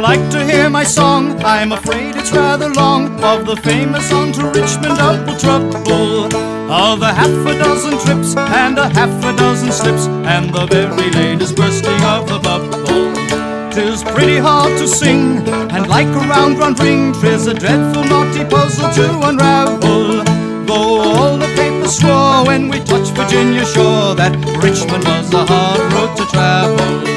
like to hear my song? I'm afraid it's rather long. Of the famous on to Richmond double trouble. Of a half a dozen trips and a half a dozen slips, and the very latest bursting of the bubble. Tis pretty hard to sing, and like a round round ring, 'tis a dreadful naughty puzzle to unravel. Though all the papers swore when we touched Virginia shore that Richmond was a hard road to travel.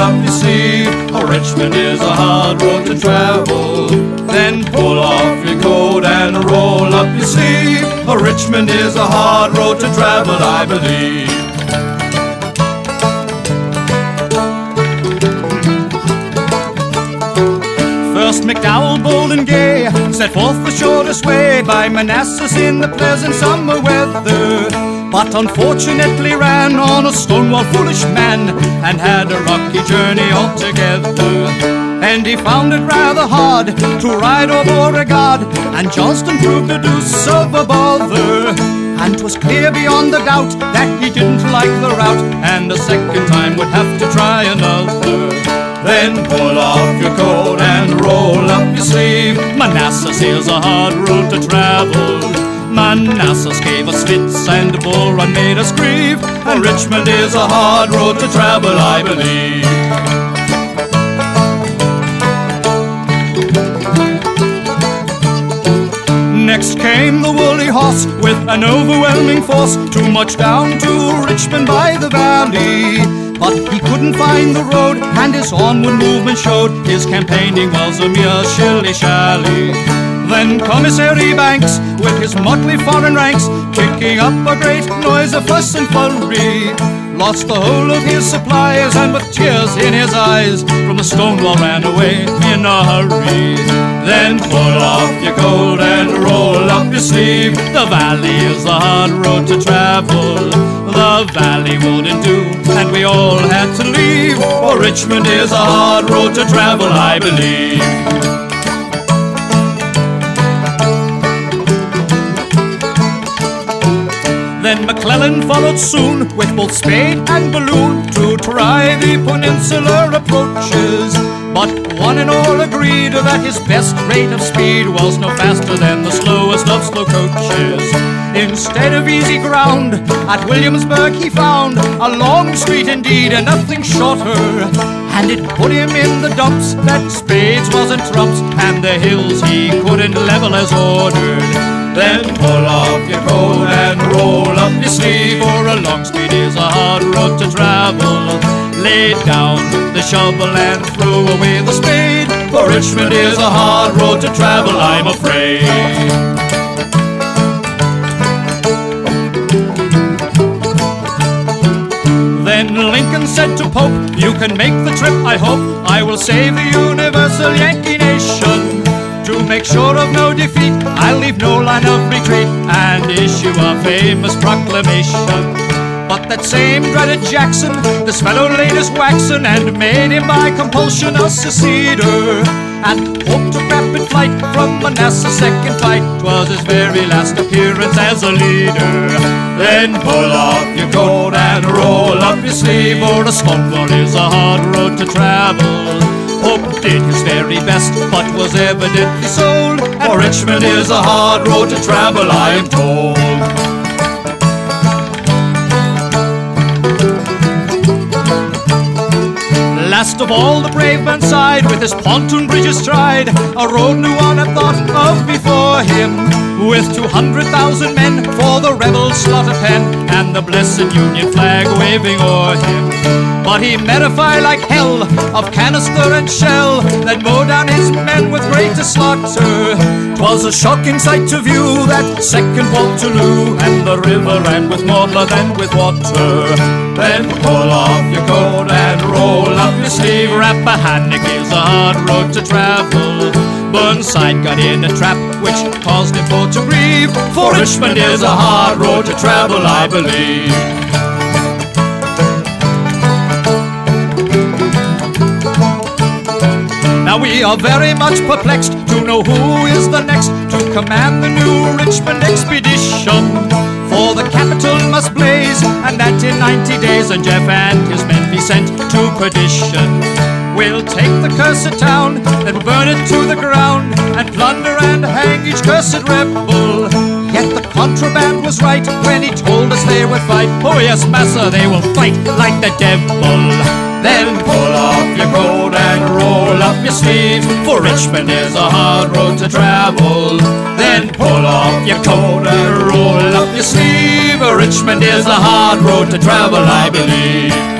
Up your sleeve. Oh, Richmond is a hard road to travel. Then pull off your coat and roll up your sleeve. Oh, Richmond is a hard road to travel, I believe. McDowell, bold and gay, set forth the shortest way by Manassas in the pleasant summer weather. But unfortunately ran on a stonewall foolish man and had a rocky journey altogether. And he found it rather hard to ride over Beauregard, and Johnston proved a deuce of a bother. And 'twas clear beyond a doubt that he didn't like the route, and a second time would have to try another. Then pull off your coat and roll up your sleeve. Manassas is a hard road to travel. Manassas gave us fits and Bull Run made us grieve. And Richmond is a hard road to travel, I believe. Next came the woolly horse with an overwhelming force, too much down to Richmond by the valley. But he couldn't find the road, and his onward movement showed his campaigning was a mere shilly shally. Then Commissary Banks, with his motley foreign ranks, kicking up a great noise of fuss and flurry, lost the whole of his supplies, and with tears in his eyes, from the Stonewall ran away in a hurry. Then pull off your coat and roll up your sleeve. The valley is a hard road to travel. The valley wouldn't do, we all had to leave. For Richmond is a hard road to travel, I believe. Then McClellan followed soon with both spade and balloon to try the peninsular approaches. But one and all agreed that his best rate of speed was no faster than the slowest of slow coaches. Instead of easy ground, at Williamsburg he found a Longstreet indeed and nothing shorter. And it put him in the dumps that spades wasn't trumps, and the hills he couldn't level as ordered. Then pull off your coat and roll up your sleeve, for a Longstreet is a hard road to travel. Lay down the shovel and throw away the spade, for Richmond is a hard road to travel, I'm afraid. Then Lincoln said to Pope, You can make the trip, I hope. I will save the universal Yankee nation. To make sure of no defeat, I'll leave no line of retreat and issue a famous proclamation. But that same dreaded Jackson, this fellow laid his waxen and made him by compulsion a seceder. And hoped to rapid flight from Manassas' second fight. 'Twas his very last appearance as a leader. Then pull off your coat and roll up your sleeve, or a Stonewall is a hard road to travel. Did his very best, but was evidently sold. For Richmond is a hard road to travel, I am told. Last of all, the brave Burnside with his pontoon bridges tried. A road no one had thought of before him. With 200,000 men for the rebel slaughter pen and the blessed Union flag waving o'er him. But he met a fire like hell of canister and shell that mowed down his men with greatest slaughter. 'Twas a shocking sight to view that second Waterloo, and the river ran with more blood than with water. Then pull off your coat and roll up your sleeve. Rappahannock is a hard road to travel. Burnside got in a trap which caused him for to grieve. For Richmond is a hard road to travel, I believe. Now we are very much perplexed to know who is the next to command the new Richmond expedition. For the capital must blaze, and that in ninety days, and Jeff and his men sent to perdition. We'll take the cursed town, then burn it to the ground, and plunder and hang each cursed rebel. Yet the contraband was right when he told us they would fight. Oh yes, massa, they will fight like the devil. Then pull off your coat and roll up your sleeves, for Richmond is a hard road to travel. Then pull off your coat and roll up your sleeve, for Richmond is a hard road to travel, I believe.